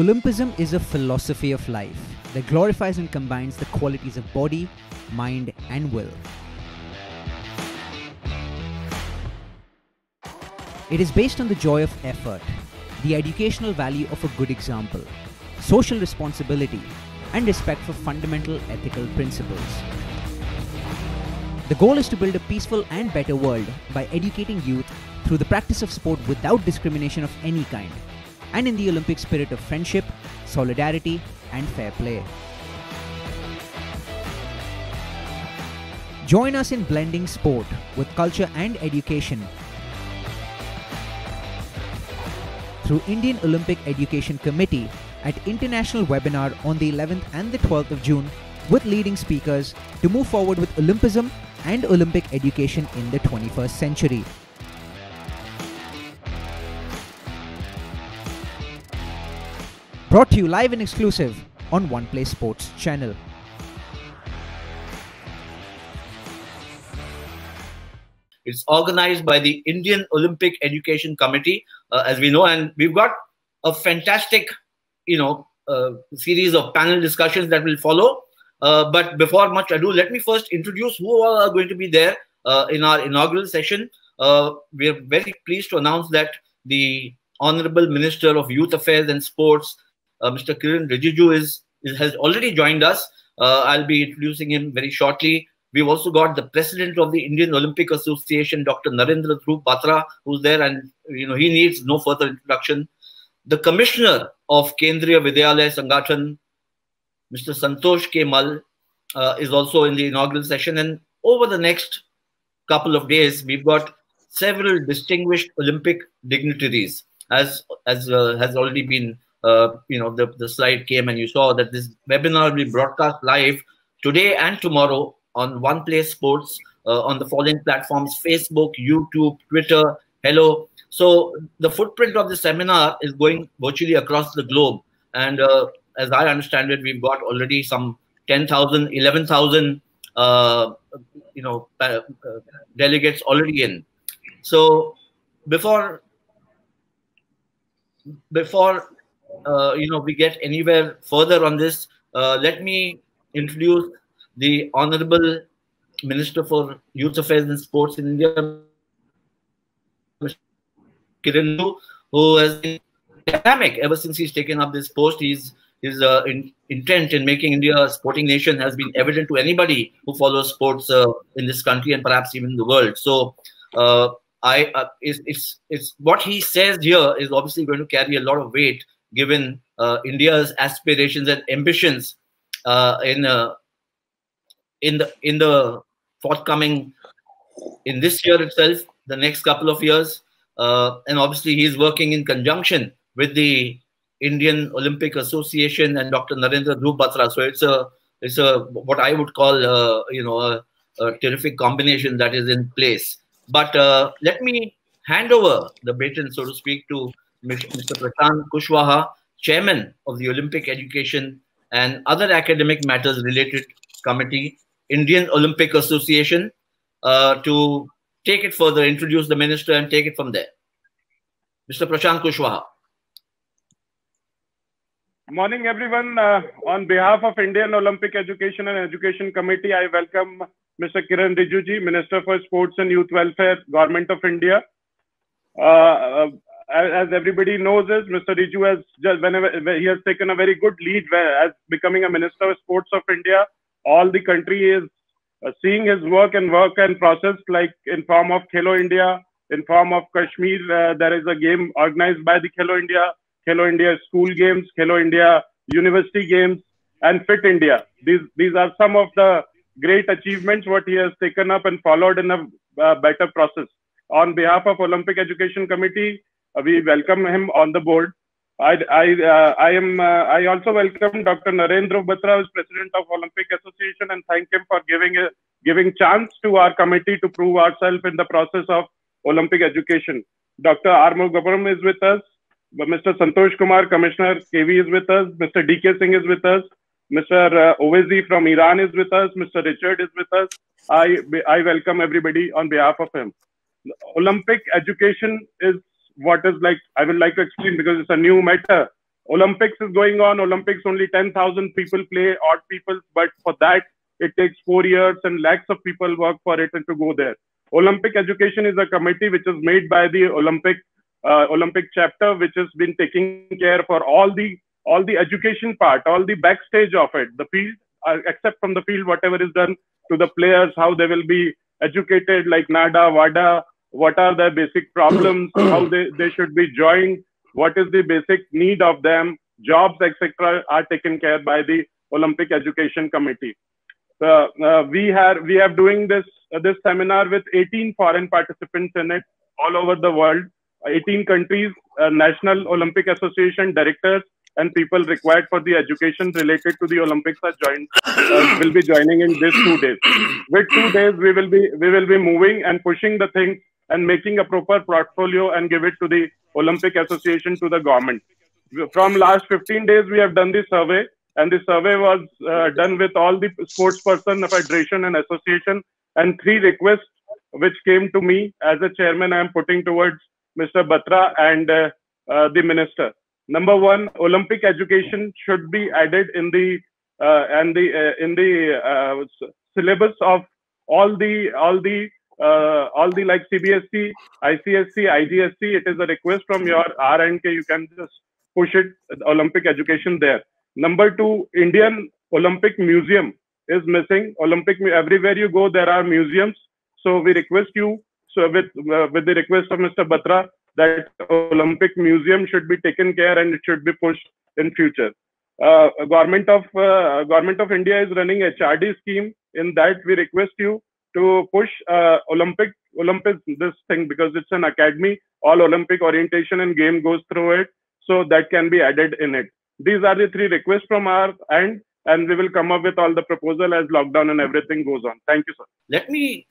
Olympism is a philosophy of life that glorifies and combines the qualities of body, mind, and will. It is based on the joy of effort, the educational value of a good example, social responsibility, and respect for fundamental ethical principles. The goal is to build a peaceful and better world by educating youth through the practice of sport without discrimination of any kind, and in the Olympic spirit of friendship, solidarity, and fair play. Join us in blending sport with culture and education through Indian Olympic Education Committee at international webinar on the 11th and the 12th of June with leading speakers to move forward with Olympism and Olympic education in the 21st century. Brought to you live and exclusive on One Play Sports channel. It's organized by the Indian Olympic Education Committee, uh, as we know, and we've got a fantastic, you know, uh, series of panel discussions that will follow. Uh, but before much ado, let me first introduce who all are going to be there uh, in our inaugural session. Uh, we are very pleased to announce that the Honorable Minister of Youth Affairs and Sports, Mr. Kiren Rijiju, is, is, has already joined us. I'll be introducing him very shortly. We've also got the president of the Indian Olympic Association, Dr. Narendra Dhruv Batra, who's there, and you know he needs no further introduction. The commissioner of Kendriya Vidyalaya Sangathan, Mr. Santosh K. Mall, uh, is also in the inaugural session. And over the next couple of days, we've got several distinguished Olympic dignitaries, as as uh, has already been. Uh, you know, the, the slide came and you saw that this webinar will be broadcast live today and tomorrow on One Play Sports uh, on the following platforms Facebook, YouTube, Twitter, Helo. So the footprint of the seminar is going virtually across the globe. And uh, as I understand it, we've got already some 10,000, 11,000 uh, you know, uh, delegates already in. So before before uh, you know we get anywhere further on this, uh, let me introduce the Honorable Minister for Youth Affairs and Sports in India, Kiren, who has been dynamic ever since he's taken up this post. He's his uh, in, intent in making India a sporting nation has been evident to anybody who follows sports uh, in this country and perhaps even the world. So, uh, I uh, it's, it's it's what he says here is obviously going to carry a lot of weight given uh, India's aspirations and ambitions uh, in in the in the forthcoming in this year itself, the next couple of years, uh, and obviously he's working in conjunction with the Indian Olympic Association and Dr. Narendra Dhruv. So it's a it's a what I would call uh, you know a, a, terrific combination that is in place. But uh, let me hand over the baton, so to speak, to Mr. Prashant Kushwaha, chairman of the Olympic Education and other academic matters related committee Indian Olympic Association uh, to take it further, introduce the minister, and take it from there. Mr. Prashant Kushwaha. Morning, everyone. Uh, on behalf of Indian Olympic Education and Education Committee, I welcome Mr. Kiren Rijiju, Minister for Sports and Youth Welfare, Government of India. Uh, as everybody knows, is Mr. Riju has just whenever he has taken a very good lead as becoming a Minister of Sports of India all the country is uh, seeing his work and work and process like in form of Khelo India, in form of Kashmir. Uh, there is a game organized by the Khelo India, Khelo India School Games, Khelo India University Games, and Fit India. These these are some of the great achievements what he has taken up and followed in a uh, better process. On behalf of Olympic Education Committee, we welcome him on the board. I, I, uh, I am. Uh, I also welcome Dr. Narendra Batra, who is president of Olympic Association, and thank him for giving a, giving chance to our committee to prove ourselves in the process of Olympic education. Dr. Armugh Gabaram is with us. Mr. Santosh Kumar, Commissioner KV is with us. Mr. DK Singh is with us. Mr. Uh, from Iran is with us. Mr. Richard is with us. I, I welcome everybody on behalf of him. Olympic education is what is like I would like to explain because it's a new matter. Olympics is going on. Olympics only 10,000 people play, odd people, but for that it takes four years and lakhs of people work for it and to go there. Olympic education is a committee which is made by the Olympic uh, Olympic chapter, which has been taking care for all the all the education part, all the backstage of it, the field, uh, except from the field, whatever is done to the players, how they will be educated, like NADA, WADA, what are the basic problems, how they, they should be joined, what is the basic need of them, jobs, etc., are taken care by the Olympic Education Committee. Uh, uh, we have we have doing this uh, this seminar with 18 foreign participants in it all over the world, 18 countries, uh, National Olympic Association directors, and people required for the education related to the Olympics are joined uh, will be joining in these two days. With two days, we will be we will be moving and pushing the things and making a proper portfolio and give it to the Olympic Association to the government. From last 15 days, we have done the survey, and the survey was uh, done with all the sports person, federation, and association, and three requests which came to me as a chairman. I am putting towards Mr. Batra and uh, uh, the minister. Number one, Olympic education should be added in the uh, and the uh, in the uh, syllabus of all the all the uh, all the like CBSE, ICSE, IGSE. It is a request from your RNK. You can just push it Olympic education there. Number two, Indian Olympic Museum is missing. Olympic everywhere you go, there are museums. So we request you. So with uh, with the request of Mr. Batra that Olympic Museum should be taken care and it should be pushed in future. Uh, government of uh, government of India is running a HRD scheme. In that, we request you to push uh, Olympic Olympic this thing because it's an academy. All Olympic orientation and game goes through it, so that can be added in it. These are the three requests from our end, and we will come up with all the proposal as lockdown and everything goes on. Thank you, sir. Let me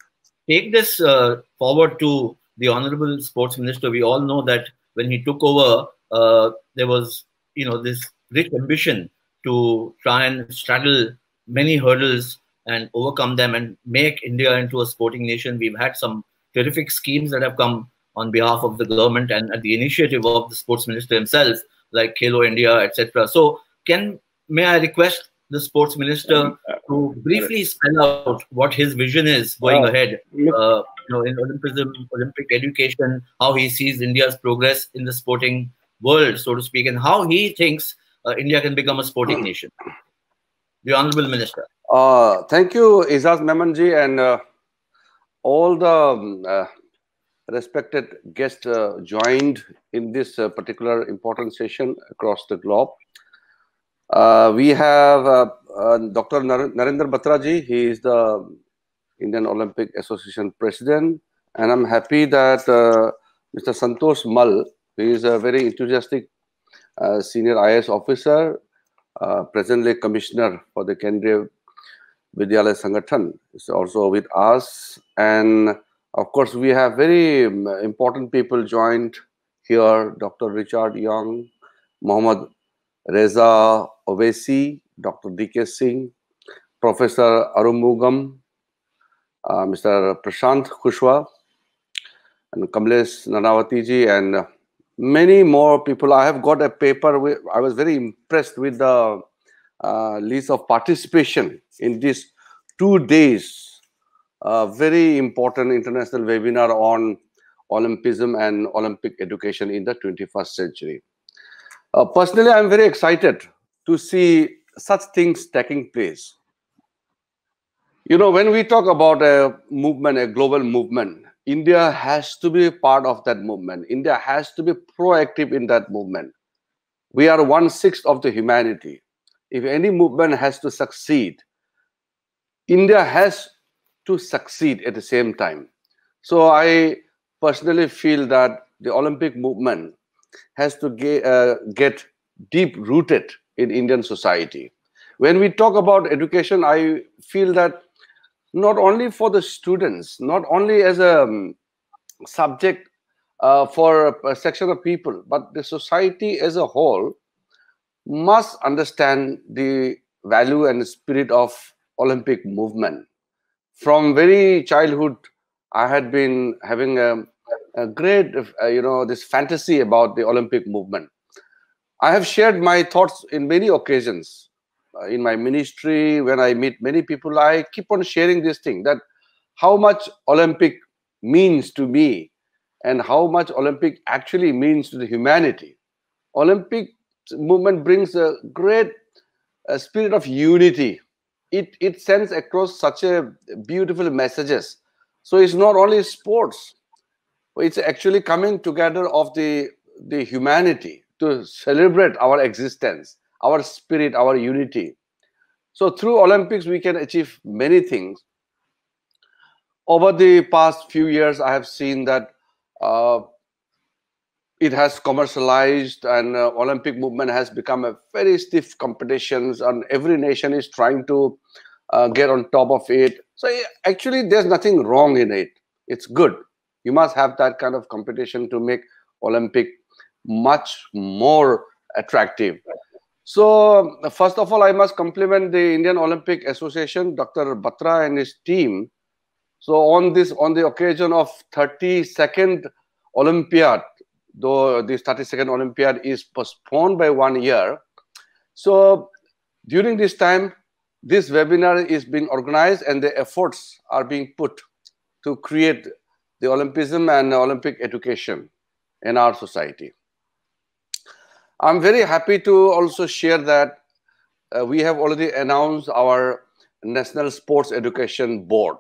take this uh, forward to the honorable sports minister. We all know that when he took over, uh, there was you know this rich ambition to try and straddle many hurdles and overcome them and make India into a sporting nation. We've had some terrific schemes that have come on behalf of the government and at the initiative of the sports minister himself, like Khelo India, etc. So, can may I request the sports minister to briefly spell out what his vision is going uh, ahead? Uh, you know, in Olympism, Olympic education, how he sees India's progress in the sporting world, so to speak, and how he thinks uh, India can become a sporting nation. The Honorable Minister. Uh, thank you, Ayaz Memonji, and uh, all the um, uh, respected guests uh, joined in this uh, particular important session across the globe. Uh, we have Dr. Nar Narendra Batraji. He is the Indian Olympic Association president, and I'm happy that Mr. Santosh Mall, he is a very enthusiastic senior IS officer, presently commissioner for the Kendriya Vidyalaya Sangathan is also with us. And of course, we have very um, important people joined here, Dr. Richard Young, Mohammad Reza Ovesi, Dr. D.K. Singh, Professor Arumugam, uh, Mr. Prashant Kushwa, and Kamlesh Nanavati and many more people. I have got a paper. With, I was very impressed with the list of participation in this two days uh, very important international webinar on Olympism and Olympic education in the 21st century. Uh, personally, I'm very excited to see such things taking place. You know, when we talk about a movement, a global movement, India has to be part of that movement. India has to be proactive in that movement. We are one sixth of the humanity if any movement has to succeed, India has to succeed at the same time. So I personally feel that the Olympic movement has to get, uh, get deep rooted in Indian society. When we talk about education, I feel that not only for the students, not only as a um, subject uh, for a section of people, but the society as a whole must understand the value and spirit of Olympic movement. From very childhood, I had been having a, a great, uh, you know, this fantasy about the Olympic movement. I have shared my thoughts in many occasions. Uh, in my ministry, when I meet many people, I keep on sharing this thing that how much Olympic means to me and how much Olympic actually means to the humanity. Olympic movement brings a great spirit of unity. It, it sends across such a beautiful messages. So it's not only sports, it's actually coming together of the, the humanity to celebrate our existence, our spirit, our unity. So through Olympics, we can achieve many things. Over the past few years, I have seen that uh, it has commercialized and uh, Olympic movement has become a very stiff competitions and every nation is trying to uh, get on top of it. So actually, there's nothing wrong in it. It's good. You must have that kind of competition to make Olympic much more attractive. So first of all, I must compliment the Indian Olympic Association, Dr. Batra and his team. So on this, on the occasion of 32nd Olympiad, though this 32nd Olympiad is postponed by one year. So during this time, this webinar is being organized and the efforts are being put to create the Olympism and Olympic education in our society. I'm very happy to also share that uh, we have already announced our National Sports Education Board.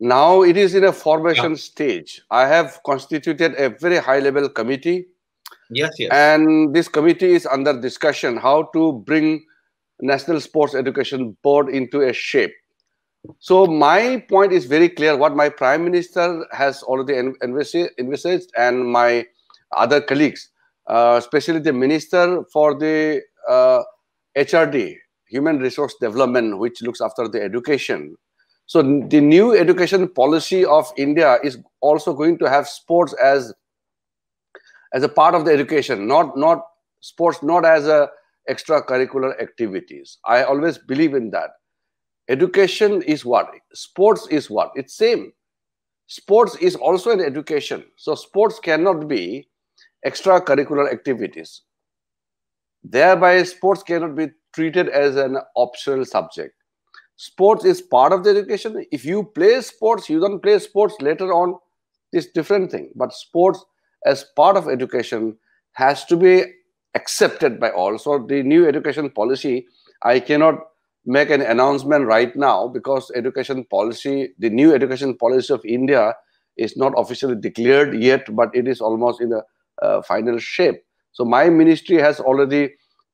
Now it is in a formation yeah. stage. I have constituted a very high level committee. Yes, yes. And this committee is under discussion how to bring National Sports Education Board into a shape. So my point is very clear. What my Prime Minister has already envisaged and my other colleagues uh, especially the Minister for the uh, HRD, Human Resource Development, which looks after the education. So the new education policy of India is also going to have sports as as a part of the education, not not sports not as a extracurricular activities. I always believe in that. Education is what? Sports is what? It's same. Sports is also an education. So sports cannot be extracurricular activities. Thereby, sports cannot be treated as an optional subject. Sports is part of the education. If you play sports, you don't play sports later on, it's different thing. But sports as part of education has to be accepted by all. So the new education policy, I cannot make an announcement right now because education policy, the new education policy of India is not officially declared yet, but it is almost in the uh, final shape. So my ministry has already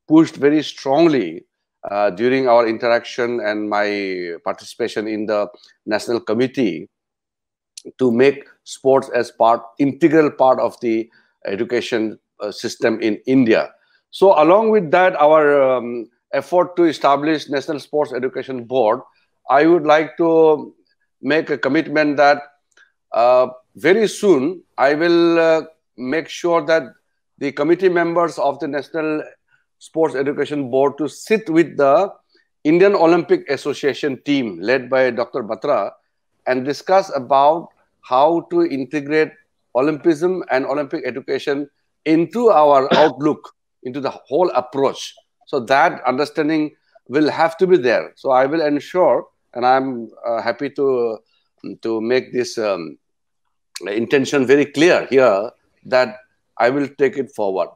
pushed very strongly uh, during our interaction and my participation in the national committee to make sports as part integral part of the education uh, system in India. So along with that, our um, effort to establish National Sports Education Board, I would like to make a commitment that uh, very soon I will uh, make sure that the committee members of the National Sports Education Board to sit with the Indian Olympic Association team led by Dr. Batra and discuss about how to integrate Olympism and Olympic education into our outlook, into the whole approach. So that understanding will have to be there. So I will ensure, and I'm uh, happy to to make this um, intention very clear here that I will take it forward.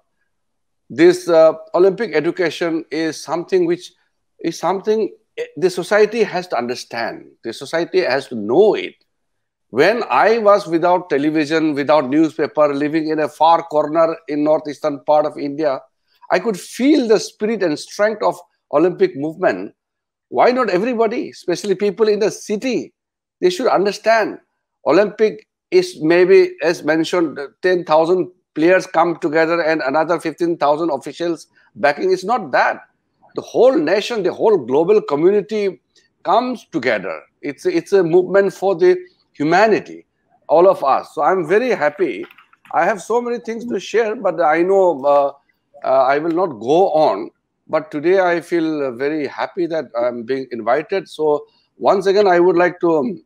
This uh, Olympic education is something which is something eh, the society has to understand. The society has to know it. When I was without television, without newspaper, living in a far corner in northeastern part of India, I could feel the spirit and strength of Olympic movement. Why not everybody, especially people in the city? They should understand Olympic is maybe, as mentioned, 10,000 players come together and another 15,000 officials backing. It's not that. The whole nation, the whole global community comes together. It's, it's a movement for the humanity, all of us. So I'm very happy. I have so many things to share, but I know uh, uh, I will not go on. But today I feel very happy that I'm being invited. So once again, I would like to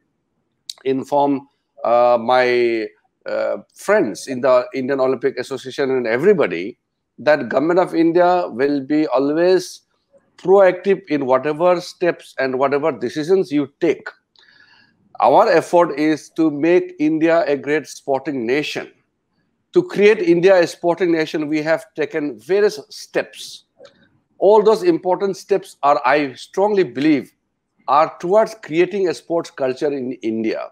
inform uh, my Uh, friends in the Indian Olympic Association and everybody that government of India will be always proactive in whatever steps and whatever decisions you take. Our effort is to make India a great sporting nation. To create India a sporting nation, we have taken various steps. All those important steps are, I strongly believe, are towards creating a sports culture in India.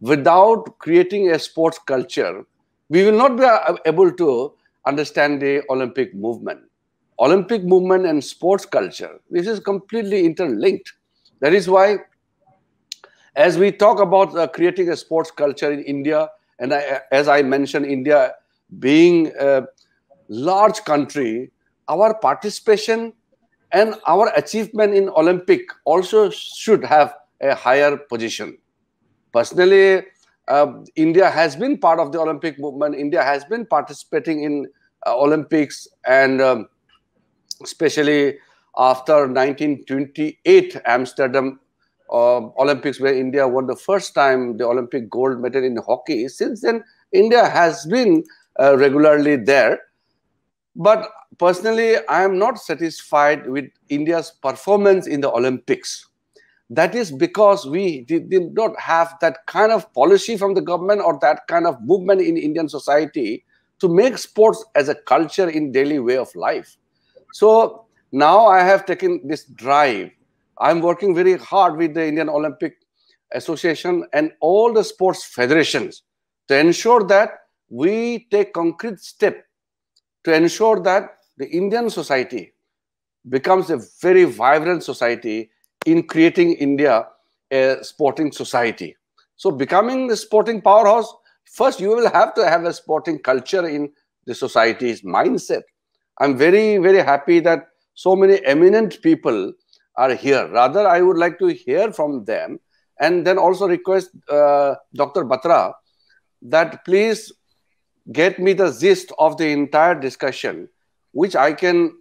Without creating a sports culture, we will not be able to understand the Olympic movement. Olympic movement and sports culture, this is completely interlinked. That is why, as we talk about uh, creating a sports culture in India, and I, as I mentioned, India being a large country, our participation and our achievement in Olympic also should have a higher position. Personally, uh, India has been part of the Olympic movement. India has been participating in uh, Olympics and um, especially after 1928 Amsterdam uh, Olympics, where India won the first time the Olympic gold medal in hockey. Since then, India has been uh, regularly there. But personally, I am not satisfied with India's performance in the Olympics. That is because we did, did not have that kind of policy from the government or that kind of movement in Indian society to make sports as a culture in daily way of life. So now I have taken this drive. I'm working very hard with the Indian Olympic Association and all the sports federations to ensure that we take concrete step to ensure that the Indian society becomes a very vibrant society in creating India a sporting society. So becoming the sporting powerhouse, first you will have to have a sporting culture in the society's mindset. I'm very, very happy that so many eminent people are here. Rather, I would like to hear from them and then also request uh, Dr. Batra that please get me the gist of the entire discussion, which I can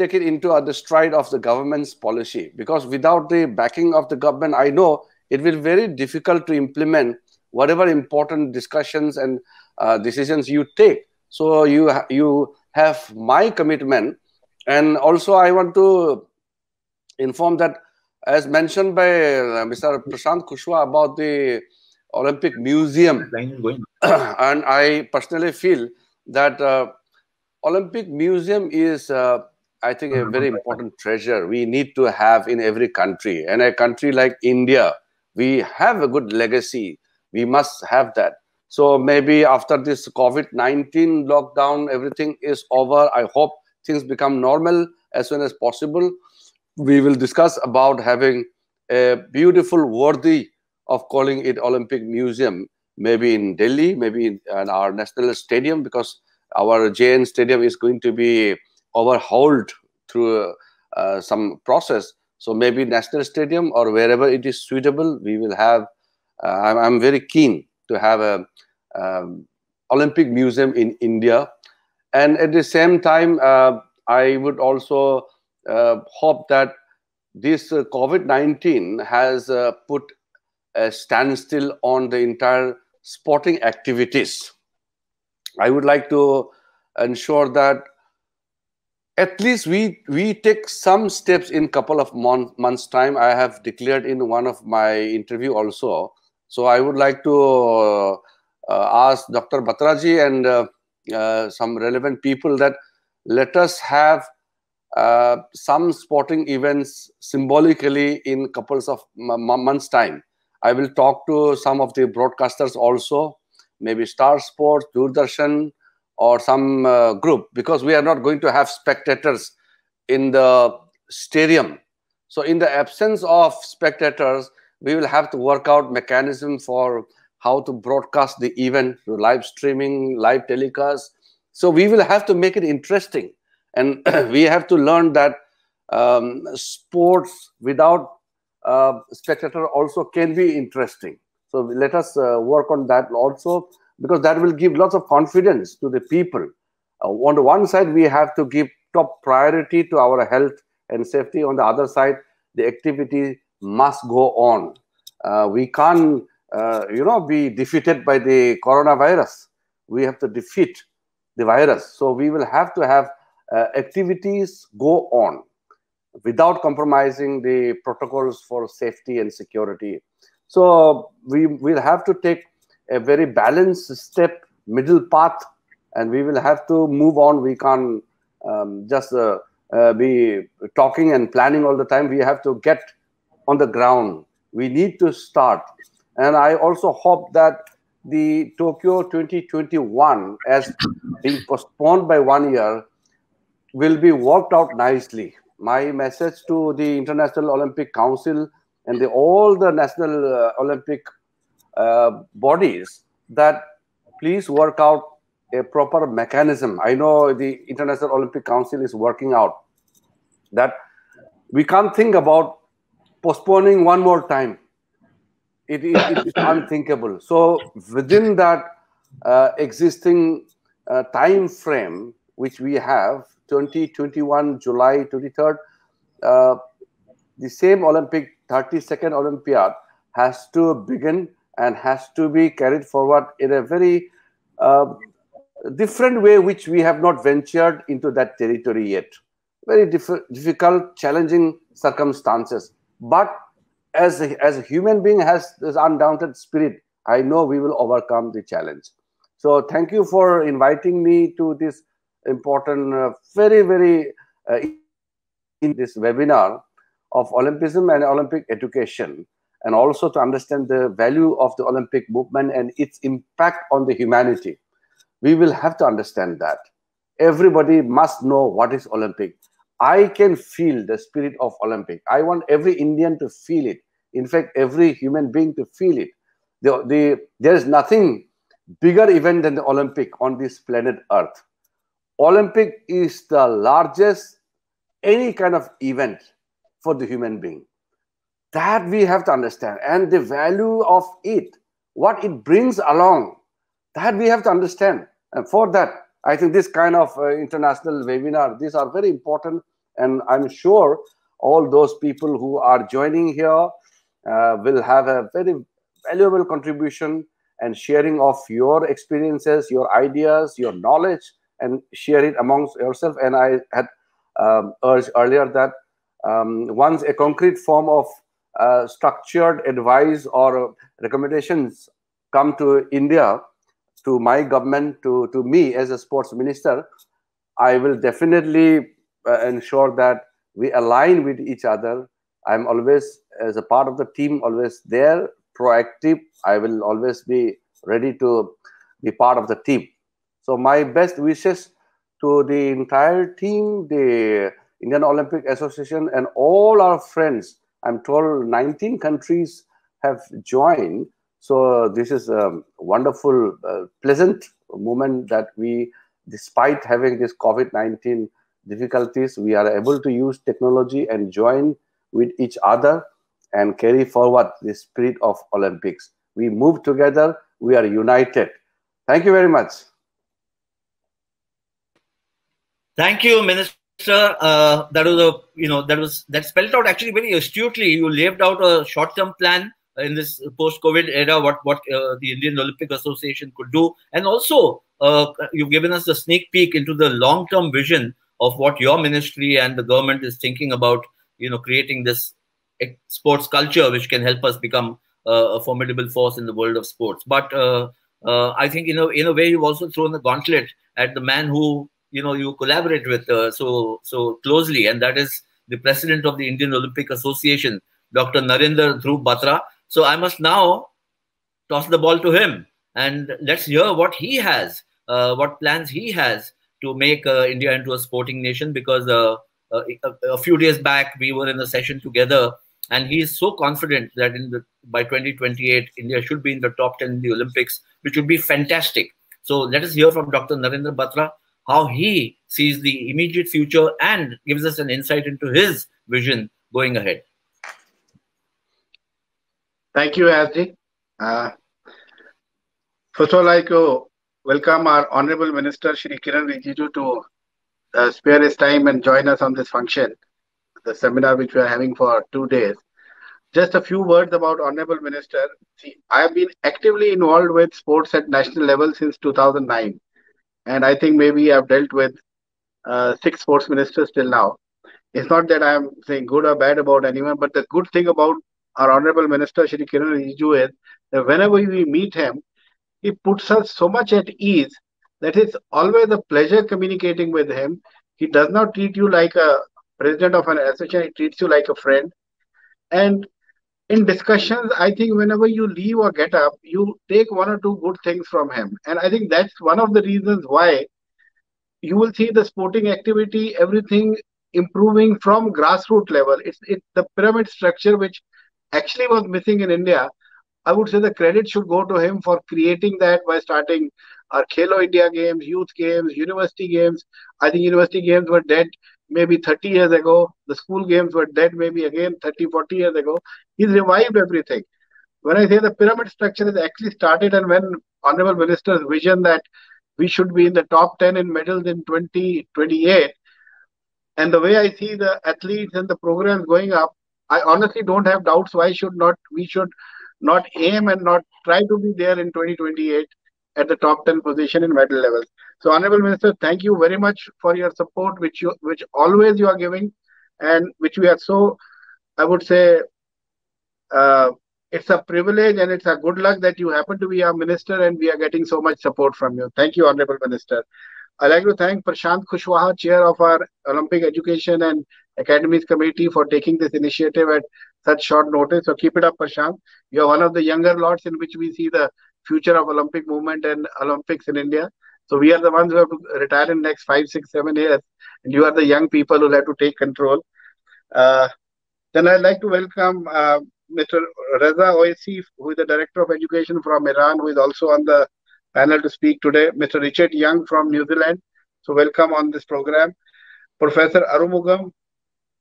take it into the stride of the government's policy. Because without the backing of the government, I know it will be very difficult to implement whatever important discussions and uh, decisions you take. So you ha you have my commitment, and also I want to inform that, as mentioned by uh, Mr. Prashant Kushwa about the Olympic Museum, and I personally feel that uh, Olympic Museum is, uh, I think, a very important treasure we need to have in every country. And a country like India, we have a good legacy. We must have that. So maybe after this COVID-19 lockdown, everything is over. I hope things become normal as soon as possible. We will discuss about having a beautiful, worthy of calling it Olympic Museum, maybe in Delhi, maybe in, in our national stadium, because our JN stadium is going to be overhauled through uh, some process. So maybe national stadium or wherever it is suitable, we will have. Uh, I'm, I'm, very keen to have a um, Olympic Museum in India, and at the same time, uh, I would also uh, hope that this uh, COVID-19 has put a standstill on the entire sporting activities. I would like to ensure that at least we we take some steps in couple of mon months time. I have declared in one of my interview also. So I would like to uh, ask Dr. Batraji and uh, uh, some relevant people that let us have uh, some sporting events symbolically in couples of months time I will talk to some of the broadcasters also, maybe Star Sports, Doordarshan, or some uh, group, because we are not going to have spectators in the stadium. So in the absence of spectators, we will have to work out mechanism for how to broadcast the event through live streaming, live telecast. So we will have to make it interesting. And we have to learn that um, sports without uh, spectator also can be interesting. So let us uh, work on that also because that will give lots of confidence to the people. Uh, on the one side, we have to give top priority to our health and safety. On the other side, the activity must go on. Uh, we can't, uh, you know, be defeated by the coronavirus. We have to defeat the virus. So we will have to have uh, activities go on without compromising the protocols for safety and security. So we will have to take a very balanced step, middle path, and we will have to move on. We can't um, just uh, uh, be talking and planning all the time. We have to get on the ground. We need to start. And I also hope that the Tokyo 2021, as being postponed by one year, will be worked out nicely. My message to the International Olympic Council and the, all the national uh, Olympic uh, bodies that please work out a proper mechanism. I know the International Olympic Council is working out that we can't think about postponing one more time. It, it, it is unthinkable. So within that uh, existing uh, time frame, which we have, 2021 July 23rd, uh, the same Olympic 32nd Olympiad has to begin and has to be carried forward in a very uh, different way, which we have not ventured into that territory yet. Very diff difficult, challenging circumstances. But as a, as a human being has this undaunted spirit, I know we will overcome the challenge. So thank you for inviting me to this important, uh, very, very uh, in this webinar of Olympism and Olympic education, and also to understand the value of the Olympic movement and its impact on the humanity. We will have to understand that. Everybody must know what is Olympic. I can feel the spirit of Olympic. I want every Indian to feel it. In fact, every human being to feel it. The, the, there is nothing bigger event than the Olympic on this planet Earth. Olympic is the largest any kind of event for the human being. That we have to understand. And the value of it, what it brings along, that we have to understand. And for that, I think this kind of uh, international webinar, these are very important. And I'm sure all those people who are joining here uh, will have a very valuable contribution and sharing of your experiences, your ideas, your knowledge, and share it amongst yourself. And I had um, urged earlier that um, once a concrete form of uh, structured advice or recommendations come to India, to my government, to, to me as a sports minister, I will definitely uh, ensure that we align with each other. I'm always, as a part of the team, always there, proactive. I will always be ready to be part of the team. So my best wishes to the entire team, the Indian Olympic Association, and all our friends. I'm told 19 countries have joined. So this is a wonderful, uh, pleasant moment that we, despite having this COVID-19 difficulties, we are able to use technology and join with each other and carry forward the spirit of Olympics. We move together, we are united. Thank you very much. Thank you, Minister. Uh, that was a you know that was that spelled out actually very astutely. You laid out a short-term plan in this post-COVID era. What what uh, the Indian Olympic Association could do, and also uh, you've given us a sneak peek into the long-term vision of what your ministry and the government is thinking about. You know, creating this sports culture which can help us become a formidable force in the world of sports. But uh, uh, I think you know in a way you've also thrown the gauntlet at the man who you know you collaborate with uh, so so closely, and that is the president of the Indian Olympic Association, Dr. Narendra Dhruv Batra. So I must now toss the ball to him, and let's hear what he has, uh, what plans he has to make uh, India into a sporting nation. Because uh, uh, a, a, few days back we were in a session together, and he is so confident that in the by 2028 India should be in the top 10 in the Olympics, which would be fantastic. So let us hear from Dr. Narendra Batra how he sees the immediate future and gives us an insight into his vision going ahead. Thank you, Asji. Uh, first of all, I'd like to welcome our Honorable Minister, Shri Kiren Rijiju, to uh, spare his time and join us on this function, the seminar which we are having for two days. Just a few words about Honorable Minister. See, I have been actively involved with sports at national level since 2009 and I think maybe I've dealt with uh, six sports ministers till now. It's not that I'm saying good or bad about anyone, but the good thing about our Honorable Minister Shri Kiren Rijiju is that whenever we meet him, he puts us so much at ease that it's always a pleasure communicating with him. He does not treat you like a president of an association, he treats you like a friend. And in discussions, I think whenever you leave or get up, you take one or two good things from him. And I think that's one of the reasons why you will see the sporting activity, everything improving from grassroots level. It's it, the pyramid structure which actually was missing in India. I would say the credit should go to him for creating that by starting our Khelo India games, youth games, university games. I think university games were dead maybe 30 years ago. The school games were dead maybe again 30, 40 years ago. He's revived everything. When I say the pyramid structure is actually started, and when Honorable Minister's vision that we should be in the top 10 in medals in 2028, and the way I see the athletes and the programs going up, I honestly don't have doubts why should not we should not aim and not try to be there in 2028 at the top 10 position in medal levels. So, Honorable Minister, thank you very much for your support, which you which always you are giving, and which we are so, I would say, uh, it's a privilege and it's a good luck that you happen to be our minister and we are getting so much support from you. Thank you, Honorable Minister. I'd like to thank Prashant Kushwaha, Chair of our Olympic Education and Academies Committee, for taking this initiative at such short notice. So keep it up, Prashant. You're one of the younger lots in which we see the future of Olympic movement and Olympics in India. So we are the ones who have to retire in next five, six, seven years, and you are the young people who have to take control. Uh, then I'd like to welcome uh, Mr. Reza Oisi, who is the Director of Education from Iran, who is also on the panel to speak today. Mr. Richard Young from New Zealand. So welcome on this program. Professor Arumugam,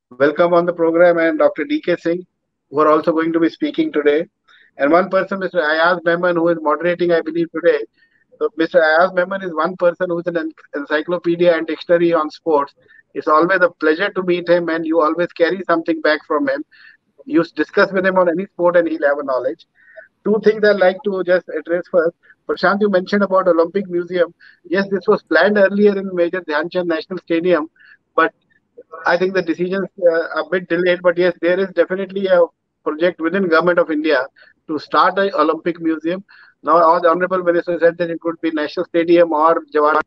welcome on the program, and Dr. D.K. Singh, who are also going to be speaking today. And one person, Mr. Ayaz Memon, who is moderating, I believe, today. So Mr. Ayaz Memon is one person who is an encyclopedia and dictionary on sports. It's always a pleasure to meet him, and you always carry something back from him. You discuss with him on any sport, and he'll have a knowledge. Two things I'd like to just address first. Prashant, you mentioned about Olympic Museum. Yes, this was planned earlier in Major Dhyanchand National Stadium, but I think the decisions uh, a bit delayed. But yes, there is definitely a project within Government of India to start an Olympic Museum. Now, all the Honorable Minister said that it could be National Stadium or Jawaharlal.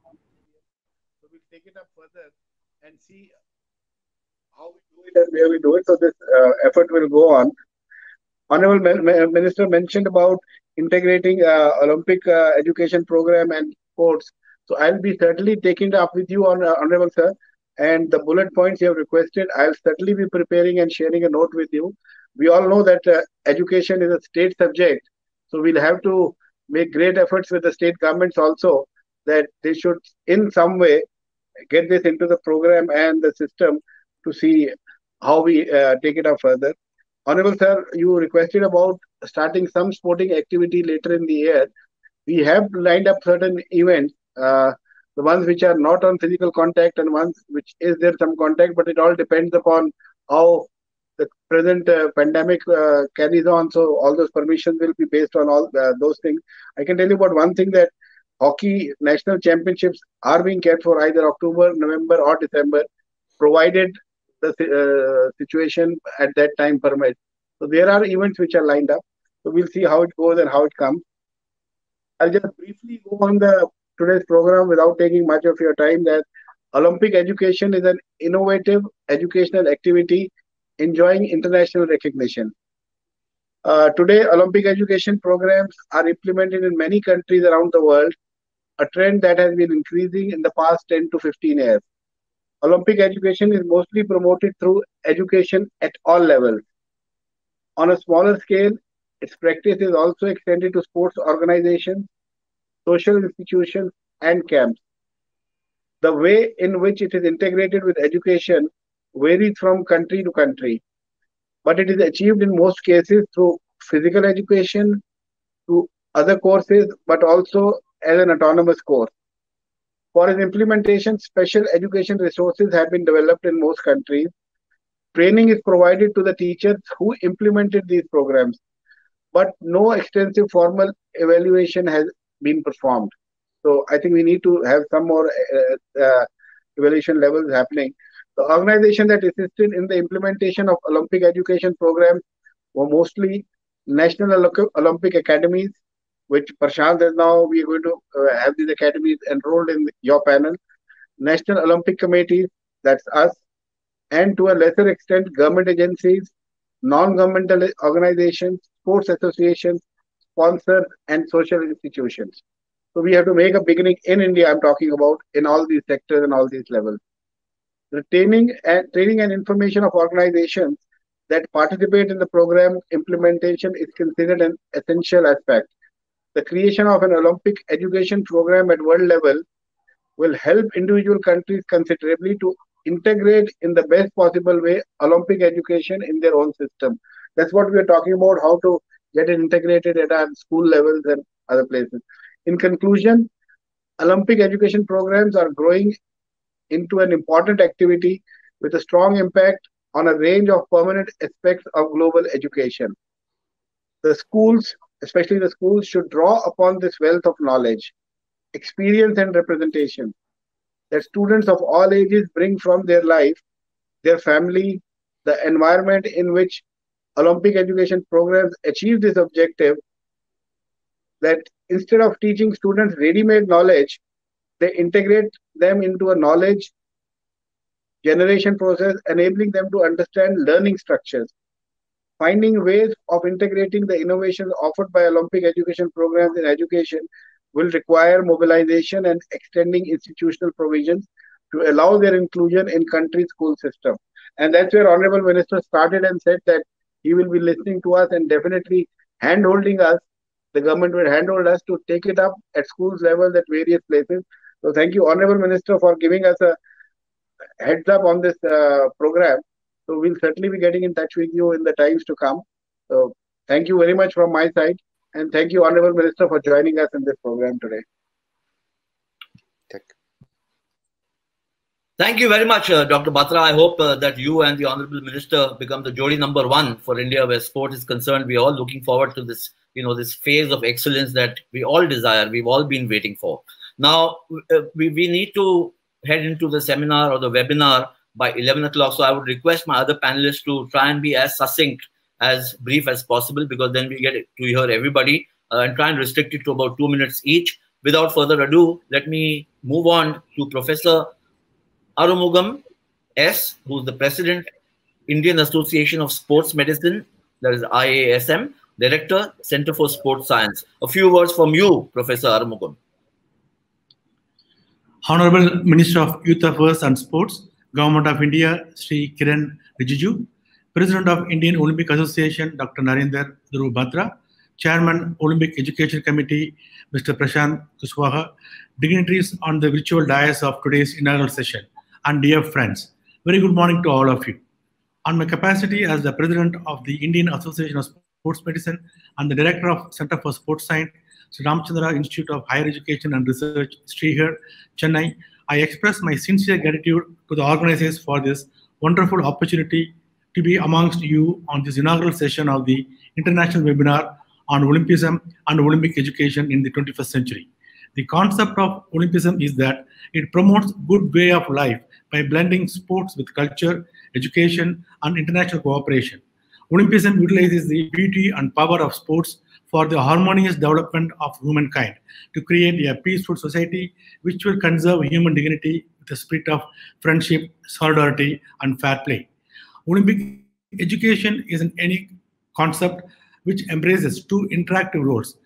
So we'll take it up further and see how we do it and where we do it. So this uh, effort will go on. Honorable Minister mentioned about integrating uh, Olympic uh, education program and sports. So I'll be certainly taking it up with you, on Honorable Sir. And the bullet points you have requested, I'll certainly be preparing and sharing a note with you. We all know that uh, education is a state subject. So we'll have to make great efforts with the state governments also that they should, in some way, get this into the program and the system to see how we uh, take it up further. Honorable Sir, you requested about starting some sporting activity later in the year. We have lined up certain events, uh, the ones which are not on physical contact and ones which is there some contact, but it all depends upon how the present uh, pandemic uh, carries on. So all those permissions will be based on all uh, those things. I can tell you about one thing that hockey national championships are being kept for either October, November, or December, provided the uh, situation at that time permits. So there are events which are lined up. So we'll see how it goes and how it comes. I'll just briefly go on the today's program without taking much of your time that Olympic education is an innovative educational activity enjoying international recognition. Uh, today, Olympic education programs are implemented in many countries around the world, a trend that has been increasing in the past 10 to 15 years. Olympic education is mostly promoted through education at all levels. On a smaller scale, its practice is also extended to sports organizations, social institutions, and camps. The way in which it is integrated with education varies from country to country, but it is achieved in most cases through physical education, through other courses, but also as an autonomous course. For its implementation, special education resources have been developed in most countries. Training is provided to the teachers who implemented these programs, but no extensive formal evaluation has been performed. So I think we need to have some more uh, uh, evaluation levels happening. The organization that assisted in the implementation of Olympic education programs were mostly National Olympic Academies, which Prashant is now, we are going to uh, have these academies enrolled in your panel. National Olympic Committees, that's us, and to a lesser extent, government agencies, non-governmental organizations, sports associations, sponsors, and social institutions. So we have to make a beginning in India, I'm talking about, in all these sectors and all these levels. The training and training and information of organizations that participate in the program implementation is considered an essential aspect. The creation of an Olympic education program at world level will help individual countries considerably to integrate in the best possible way Olympic education in their own system. That's what we are talking about, how to get it integrated at our school levels and other places. In conclusion, Olympic education programs are growing into an important activity with a strong impact on a range of permanent aspects of global education. The schools, especially the schools, should draw upon this wealth of knowledge, experience, and representation that students of all ages bring from their life, their family, the environment in which Olympic education programs achieve this objective, that instead of teaching students ready-made knowledge, they integrate them into a knowledge generation process, enabling them to understand learning structures. Finding ways of integrating the innovations offered by Olympic education programs in education will require mobilization and extending institutional provisions to allow their inclusion in country school system. And that's where Honorable Minister started and said that he will be listening to us and definitely hand-holding us. The government will handhold us to take it up at schools level at various places. So thank you, Honorable Minister, for giving us a heads up on this uh, program. So we'll certainly be getting in touch with you in the times to come. So thank you very much from my side. And thank you, Honorable Minister, for joining us in this program today. Thank you thank you very much, uh, Dr. Batra. I hope uh, that you and the Honorable Minister become the Jodi number one for India where sport is concerned. We're all looking forward to this, you know, this phase of excellence that we all desire. We've all been waiting for. Now, uh, we, we need to head into the seminar or the webinar by 11 o'clock. So I would request my other panelists to try and be as succinct, as brief as possible, because then we get to hear everybody uh, and try and restrict it to about two minutes each. Without further ado, let me move on to Professor Arumugam S., who's the President, Indian Association of Sports Medicine, that is IASM, Director, Center for Sports Science. A few words from you, Professor Arumugam. Honorable Minister of Youth Affairs and Sports, Government of India, Sri Kiren Rijiju, President of Indian Olympic Association, Dr. Narinder Dhruv Batra, Chairman, Olympic Education Committee, Mr. Prashant Kushwaha, dignitaries on the virtual dais of today's inaugural session, and dear friends, very good morning to all of you. On my capacity as the President of the Indian Association of Sports Medicine and the Director of Center for Sports Science, Sri Ramchandra Institute of Higher Education and Research, SRIHER, Chennai, I express my sincere gratitude to the organizers for this wonderful opportunity to be amongst you on this inaugural session of the international webinar on Olympism and Olympic education in the 21st century. The concept of Olympism is that it promotes good way of life by blending sports with culture, education, and international cooperation. Olympism utilizes the beauty and power of sports for the harmonious development of humankind, to create a peaceful society which will conserve human dignity with a spirit of friendship, solidarity, and fair play. Olympic education is an any concept which embraces two interactive roles,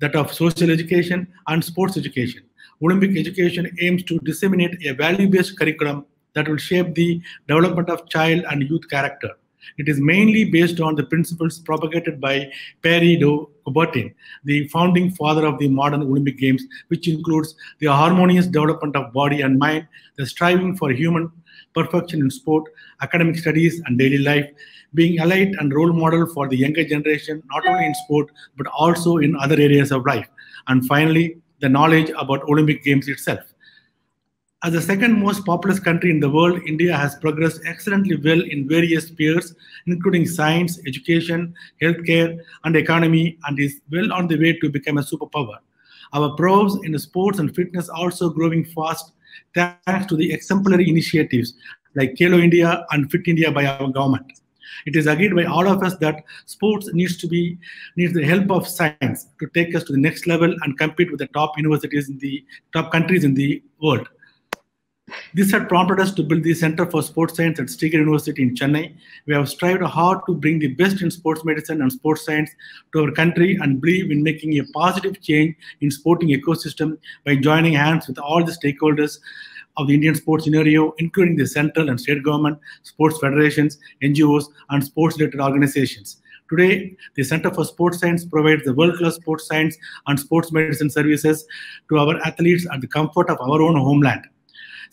that of social education and sports education. Olympic education aims to disseminate a value-based curriculum that will shape the development of child and youth character it is mainly based on the principles propagated by Pierre de Coubertin, the founding father of the modern Olympic Games, which includes the harmonious development of body and mind, the striving for human perfection in sport, academic studies, and daily life, being a light and role model for the younger generation, not only in sport, but also in other areas of life. And finally, the knowledge about Olympic Games itself. As the second most populous country in the world, India has progressed excellently well in various spheres, including science, education, healthcare, and economy, and is well on the way to become a superpower. Our pros in sports and fitness are also growing fast thanks to the exemplary initiatives like Khelo India and Fit India by our government. It is agreed by all of us that sports needs to be needs the help of science to take us to the next level and compete with the top universities in the top countries in the world. This had prompted us to build the Center for Sports Science at SRIHER University in Chennai. We have strived hard to bring the best in sports medicine and sports science to our country and believe in making a positive change in sporting ecosystem by joining hands with all the stakeholders of the Indian sports scenario, including the central and state government, sports federations, NGOs, and sports-related organizations. Today, the Center for Sports Science provides the world-class sports science and sports medicine services to our athletes at the comfort of our own homeland.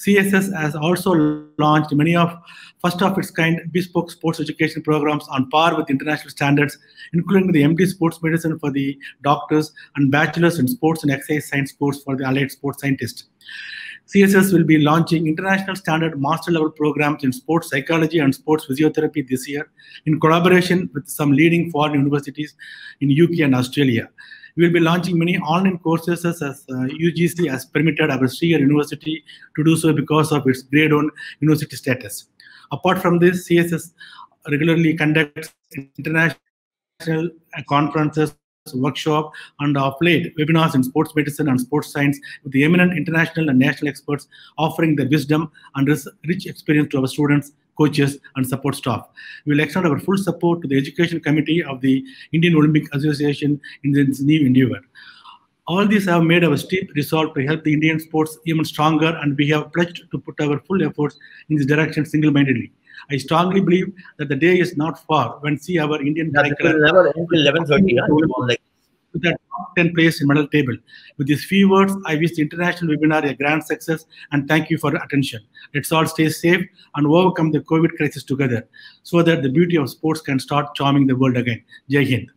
CSS has also launched many of first of its kind bespoke sports education programs on par with international standards, including the MD Sports Medicine for the doctors and bachelor's in sports and exercise science course for the allied sports scientists. CSS will be launching international standard master level programs in sports psychology and sports physiotherapy this year in collaboration with some leading foreign universities in UK and Australia. We will be launching many online courses as uh, UGC has permitted our SRIHER University to do so because of its grade 1 university status. Apart from this, CSS regularly conducts international conferences workshop and of late webinars in sports medicine and sports science with the eminent international and national experts offering their wisdom and rich experience to our students coaches and support staff. We will extend our full support to the education committee of the indian olympic association in this new endeavor. All these have made our steep resolve to help the indian sports even stronger and we have pledged to put our full efforts in this direction single-mindedly. I strongly believe that the day is not far when see our Indian yeah, curriculum never end till 11:30. With that top 10 place in medal table. With these few words, I wish the international webinar a grand success and thank you for your attention. Let's all stay safe and overcome the COVID crisis together so that the beauty of sports can start charming the world again. Jai Hind.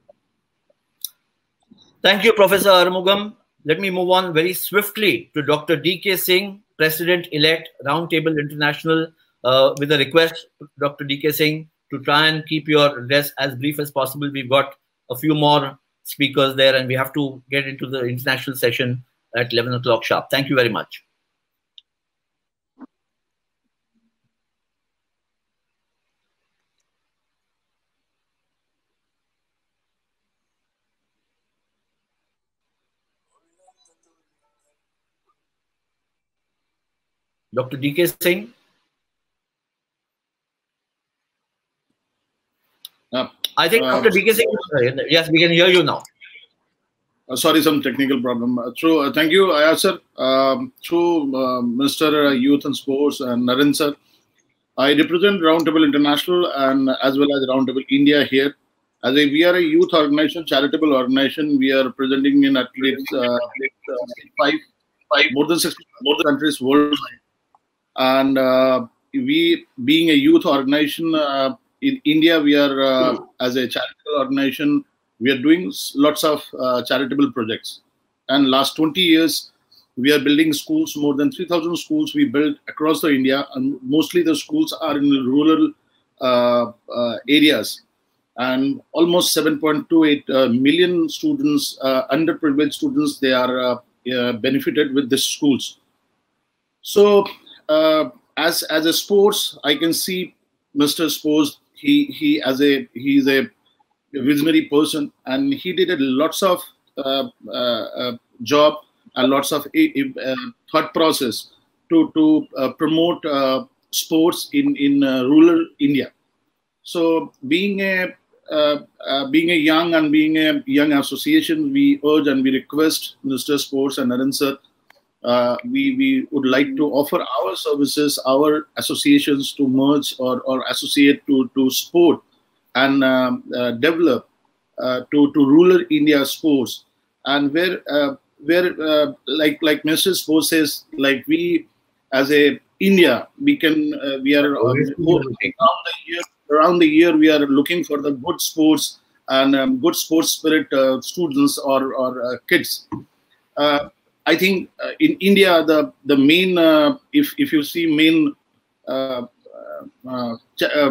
Thank you, Professor Arumugam. Let me move on very swiftly to Dr. D.K. Singh, President-elect, Roundtable International uh, with a request, Dr. DK Singh, to try and keep your address as brief as possible. We've got a few more speakers there, and we have to get into the international session at 11 o'clock sharp. Thank you very much. Dr. DK Singh. Uh, I think. DK Singh, yes, we can hear you now. Uh, sorry, some technical problem. Uh, through, uh, thank you, Ayaz sir. Um, through Minister Youth and Sports and Naren sir, I represent Roundtable International and as well as Roundtable India here. As a, we are a youth organization, charitable organization. We are presenting in at least uh, five, five, more than 60 more than countries worldwide. And uh, we, being a youth organization, uh, in India, we are, uh, as a charitable organization, we are doing lots of uh, charitable projects. And last 20 years, we are building schools, more than 3,000 schools we built across the India. And mostly the schools are in rural uh, uh, areas. And almost 7.28 uh, million students, uh, underprivileged students, they are benefited with these schools. So as, as a sports, I can see Mr. Sports he he as a he's a visionary person and he did a lots of uh, uh, uh job and lots of uh, thought process to to uh, promote sports in in rural India. So being a being a young and being a young association, we urge and we request Mr. Sports and Naren sir uh, we, we would like to offer our services, our associations to merge or, or associate to, to sport and um, uh, develop uh, to, to rural India sports. And where, uh, where uh, like, like Mr. Sports says, like we as a India, we can, uh, we are um, around the year, around the year, we are looking for the good sports and um, good sports spirit students or, or kids. I think uh, in India, the the main uh, if if you see main uh,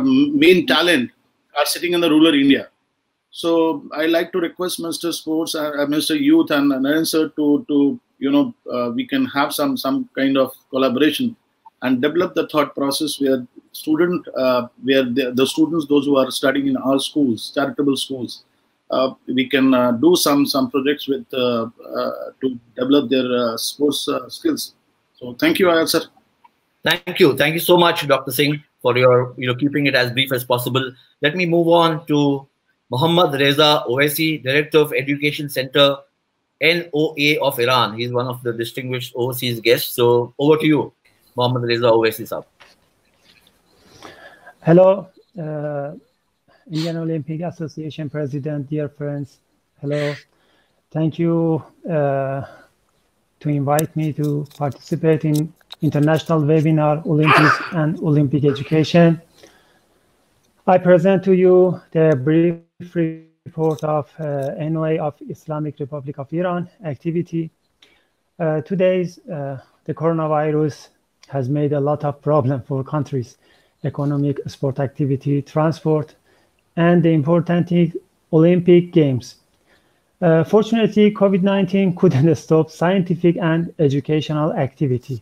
main talent are sitting in the rural India. So I like to request Mr. Sports, Mr. Youth, and Naren sir to to you know we can have some some kind of collaboration and develop the thought process where student uh, where the, the, students those who are studying in our schools charitable schools we can uh, do some some projects with uh, to develop their sports skills so thank you Ayaz sir thank you thank you so much dr singh for your you know keeping it as brief as possible let me move on to Muhammad Reza Owaisi, Director of Education Center, NOA of Iran. He's one of the distinguished overseas guests. So over to you, Mohammad Reza Owaisi sir. Hello, uh, Indian Olympic Association President, dear friends. Hello. Thank you uh, to invite me to participate in international webinar Olympics and Olympic education. I present to you the brief report of uh, NOA of Islamic Republic of Iran activity. Uh, today's uh, the coronavirus has made a lot of problem for countries economic, sport activity, transport, and the important Olympic Games. Uh, fortunately, COVID-19 couldn't stop scientific and educational activity.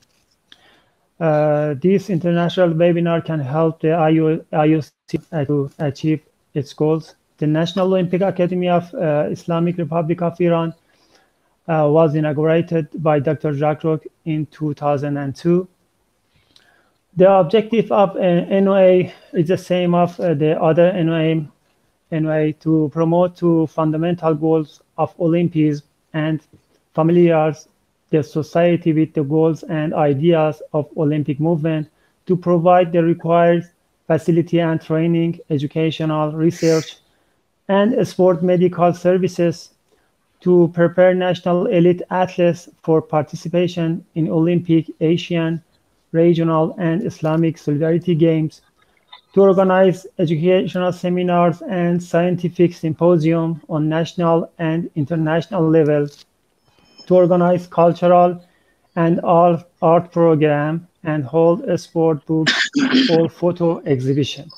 Uh, this international webinar can help the IOC to achieve its goals. The National Olympic Academy of uh, Islamic Republic of Iran uh, was inaugurated by Dr. Jakrok in 2002 the objective of uh, NOA is the same of uh, the other NOA, NOA to promote two fundamental goals of Olympics and familiarize the society with the goals and ideas of Olympic movement to provide the required facility and training, educational research, and sport medical services to prepare national elite athletes for participation in Olympic, Asian, regional, and Islamic Solidarity Games, to organize educational seminars and scientific symposium on national and international levels, to organize cultural and art, art program, and hold a sport book or photo exhibition.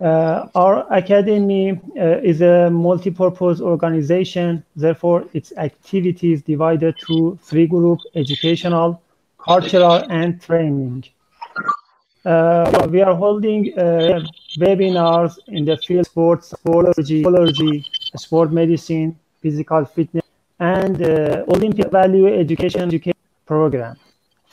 Uh, our academy uh, is a multi-purpose organization. Therefore, its activities divided to three groups, educational, cultural and training. Uh, we are holding uh, webinars in the field sports, sportology, sport medicine, physical fitness, and uh, Olympic value education, education program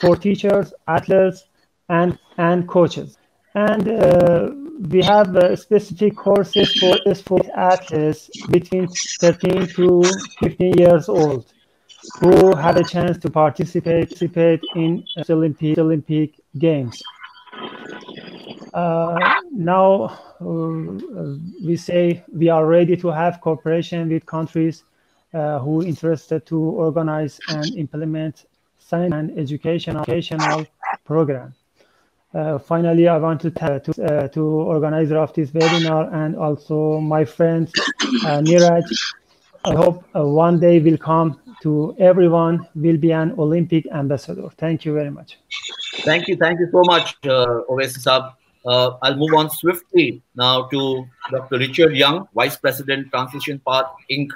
for teachers, athletes, and, and coaches. And uh, we have uh, specific courses for sport athletes between 13 to 15 years old who had a chance to participate, participate in the Olympic, Olympic Games. Uh, now uh, we say we are ready to have cooperation with countries uh, who interested to organize and implement science and educational, educational program. Uh, finally, I want to tell to, uh, to organizer of this webinar and also my friend uh, Niraj. I hope uh, one day will come to everyone will be an Olympic ambassador. Thank you very much. Thank you. Thank you so much, uh, Owaisi Saab. Uh, I'll move on swiftly now to Dr. Richard Young, Vice President, Transition Path Inc.,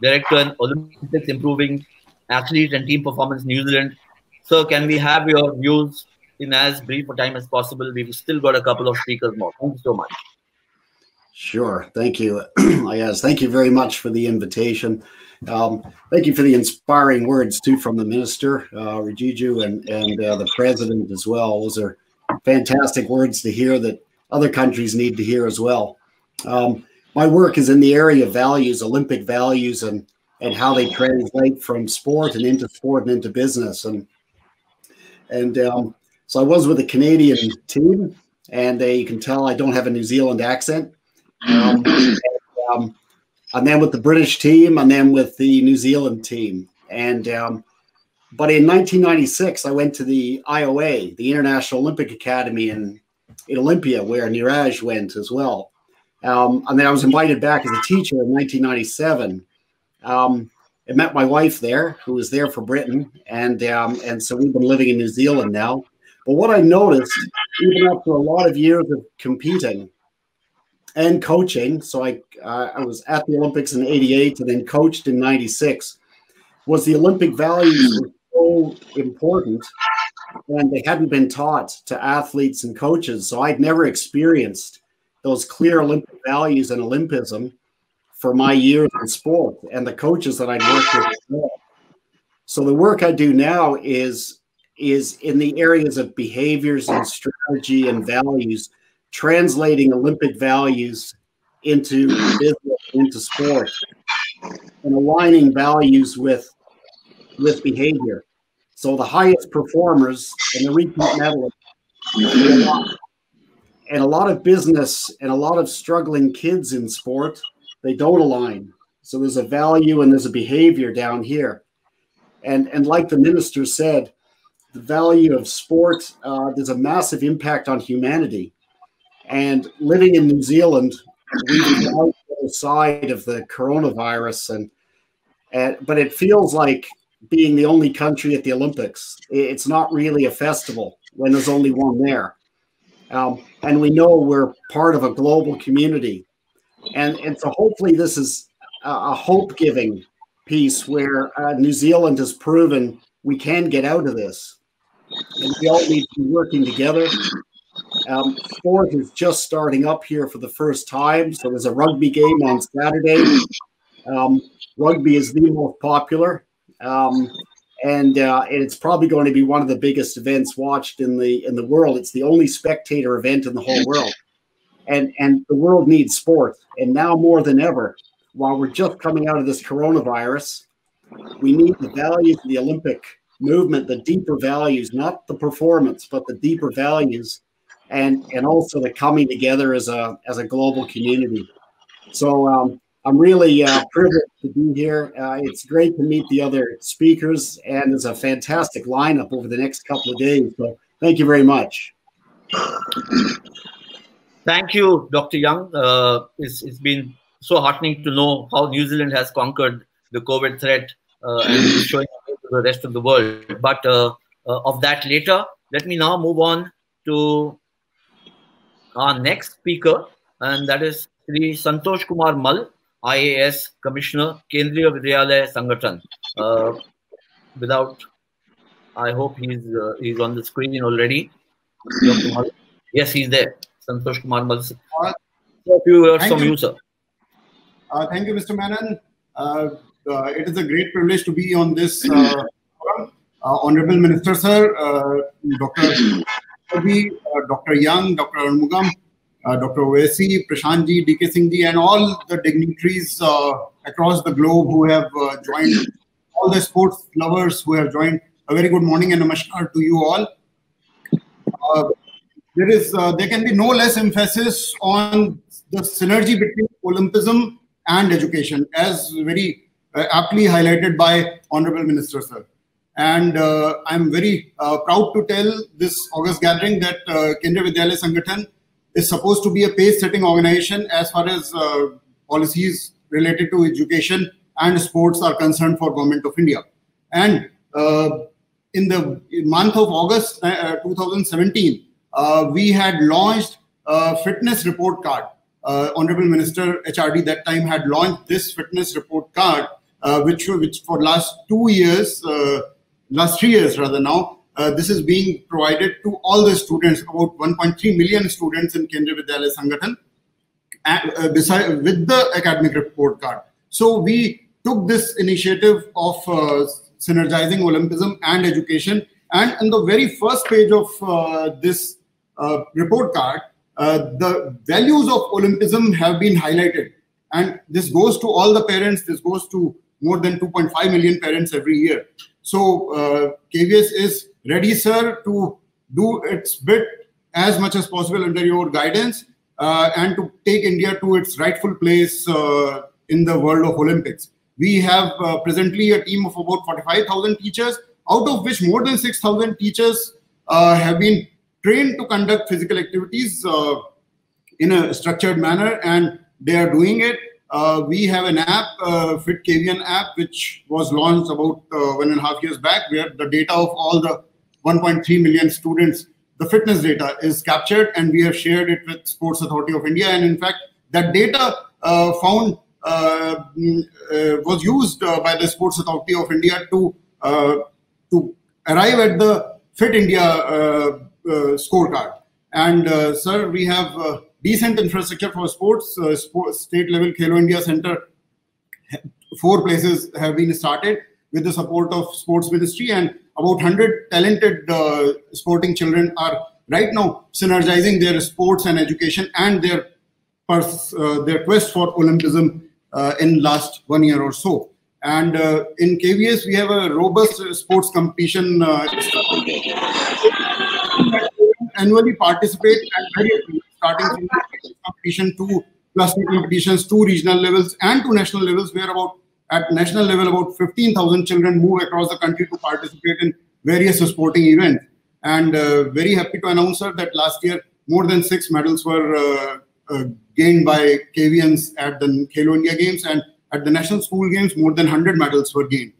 Director Olympics Improving Athlete and Team Performance New Zealand. Sir, can we have your views in as brief a time as possible? We've still got a couple of speakers more. Thank you so much. Sure. Thank you. yes, thank you very much for the invitation. Um, thank you for the inspiring words too from the minister, uh, Rijiju, and and uh, the president as well. Those are fantastic words to hear that other countries need to hear as well. Um, my work is in the area of values, Olympic values, and and how they translate from sport and into sport and into business. And and um, so I was with a Canadian team, and uh, you can tell I don't have a New Zealand accent. Um, and, um, and then with the British team, and then with the New Zealand team. And um, but in 1996, I went to the IOA, the International Olympic Academy in in Olympia, where Niraj went as well. Um, and then I was invited back as a teacher in 1997. Um, I met my wife there, who was there for Britain, and and so we've been living in New Zealand now. But what I noticed, even after a lot of years of competing, and coaching. So I uh, I was at the Olympics in '88 and then coached in '96. Was the Olympic values so important, and they hadn't been taught to athletes and coaches. So I'd never experienced those clear Olympic values and Olympism for my years in sport and the coaches that I'd worked with. So the work I do now is is in the areas of behaviors and strategy and values, translating Olympic values into business, into sport, and aligning values with with behavior. So the highest performers and the repeat medalists, and a lot of business and a lot of struggling kids in sport, they don't align. So there's a value and there's a behavior down here. And, and like the minister said, the value of sport, uh, there's a massive impact on humanity. And living in New Zealand, we on the other side of the coronavirus, and, and but it feels like being the only country at the Olympics. It's not really a festival when there's only one there. Um, and we know we're part of a global community. And, and so hopefully this is a, a hope giving piece where uh, New Zealand has proven we can get out of this. And we all need to be working together. Um, sport is just starting up here for the first time. So there's a rugby game on Saturday. Um, rugby is the most popular. Um, and uh, it's probably going to be one of the biggest events watched in the in the world. It's the only spectator event in the whole world, and and the world needs sport, and now more than ever, while we're just coming out of this coronavirus, we need the values of the Olympic movement, the deeper values, not the performance, but the deeper values, and and also the coming together as a as a global community. So um, I'm really uh, privileged to be here. Uh, it's great to meet the other speakers, and there's a fantastic lineup over the next couple of days. So thank you very much. Thank you, Dr. Young. Uh, it's, it's been so heartening to know how New Zealand has conquered the COVID threat uh, and showing to the rest of the world. But uh, uh, of that later, let me now move on to our next speaker, and that is Sri Santosh Kumar Mall. IAS Commissioner, Kendriya Vidyalaya Sangathan. Uh, without, I hope he's uh, he's on the screen already. yes, he's there. Santosh Kumar Mall. Uh, a few words from you, you sir. Uh, thank you, Mr. Memon. Uh, uh, it is a great privilege to be on this forum. Honorable Minister, sir, Dr. Dr. Young, Dr. Arumugam, uh, Dr. Owaisi, Prashantji, DK Singhji, and all the dignitaries uh, across the globe who have uh, joined, all the sports lovers who have joined. A very good morning and namaskar to you all. there is, there can be no less emphasis on the synergy between Olympism and education, as very aptly highlighted by Honorable Minister, sir. And uh, I'm very uh, proud to tell this August gathering that uh, Kendriya Vidyalaya Sangathan is supposed to be a pace-setting organization as far as uh, policies related to education and sports are concerned for Government of India. And uh, in the month of August uh, 2017, uh, we had launched a fitness report card. Honorable Minister HRD that time had launched this fitness report card, which, which for last two years, last three years rather now, uh, this is being provided to all the students, about 1.3 million students in Kendriya Vidyalaya Sangathan, uh, beside, with the academic report card. So we took this initiative of uh, synergizing Olympism and education. And in the very first page of uh, this uh, report card, uh, the values of Olympism have been highlighted. And this goes to all the parents, this goes to more than 2.5 million parents every year. So uh, KVS is ready, sir, to do its bit as much as possible under your guidance uh, and to take India to its rightful place uh, in the world of Olympics. We have uh, presently a team of about 45,000 teachers, out of which more than 6,000 teachers uh, have been trained to conduct physical activities uh, in a structured manner, and they are doing it. Uh, we have an app, Fit KVN app, which was launched about one and a half years back, where the data of all the 1.3 million students, the fitness data is captured and we have shared it with Sports Authority of India. And in fact, that data uh, found uh, mm, uh, was used uh, by the Sports Authority of India to uh, to arrive at the Fit India uh, scorecard. And sir, we have decent infrastructure for sports. sports state level Khelo India Center, four places have been started with the support of sports ministry and about 100 talented uh, sporting children are right now synergizing their sports and education and their uh, their quest for olympism uh, in last one year or so and uh, in kvs we have a robust sports competition uh, annually participate at various starting from competition to cluster competitions to regional levels and to national levels where about at national level, about 15,000 children move across the country to participate in various sporting events. And uh, very happy to announce sir, that last year, more than six medals were uh, uh, gained by KVNs at the Khelo India Games. And at the National School Games, more than 100 medals were gained.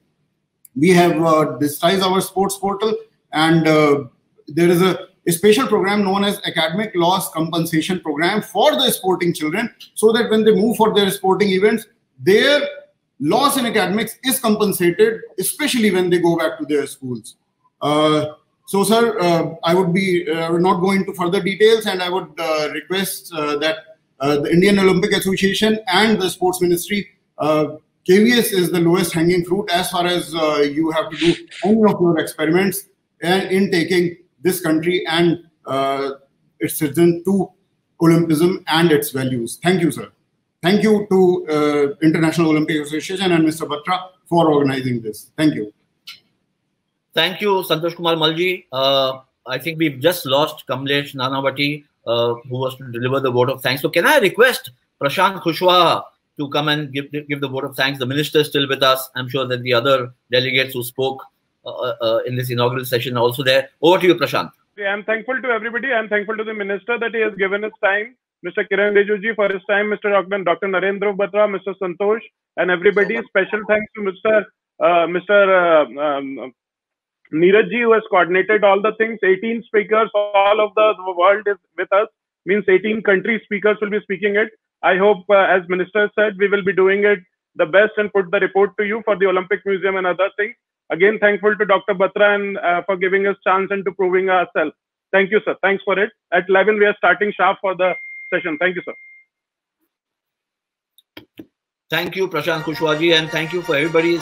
We have uh, digitized our sports portal, and uh, there is a, a special program known as Academic Loss Compensation Program for the sporting children, so that when they move for their sporting events, their loss in academics is compensated, especially when they go back to their schools. Uh, so, sir, uh, I would be uh, not go into further details, and I would uh, request uh, that uh, the Indian Olympic Association and the Sports Ministry, KVS is the lowest hanging fruit as far as you have to do any of your experiments and in taking this country and its citizens to Olympism and its values. Thank you, sir. Thank you to uh, International Olympic Association and Mr. Batra for organizing this. Thank you. Thank you, Santosh Kumar Mallji. Uh, I think we've just lost Kamlesh Nanavati, uh, who was to deliver the vote of thanks. So can I request Prashant Kushwaha to come and give, give the vote of thanks? The minister is still with us. I'm sure that the other delegates who spoke uh, uh, uh, in this inaugural session also there. Over to you, Prashant. I'm thankful to everybody. I'm thankful to the minister that he has given us time Mr. Kiren Rijuji for his time, Mr. Dr. Dr. Narinder Batra, Mr. Santosh, and everybody. Special thanks to Mr. Uh, Mr. Uh, um, Neerajji who has coordinated all the things. 18 speakers, all of the world is with us. Means 18 country speakers will be speaking it. I hope, uh, as Minister said, we will be doing it the best and put the report to you for the Olympic Museum and other things. Again, thankful to Dr. Batra and uh, for giving us chance and to proving ourselves. Thank you, sir. Thanks for it. At 11, we are starting sharp for the session. Thank you, sir. Thank you, Prashant Kushwaji, and thank you for everybody.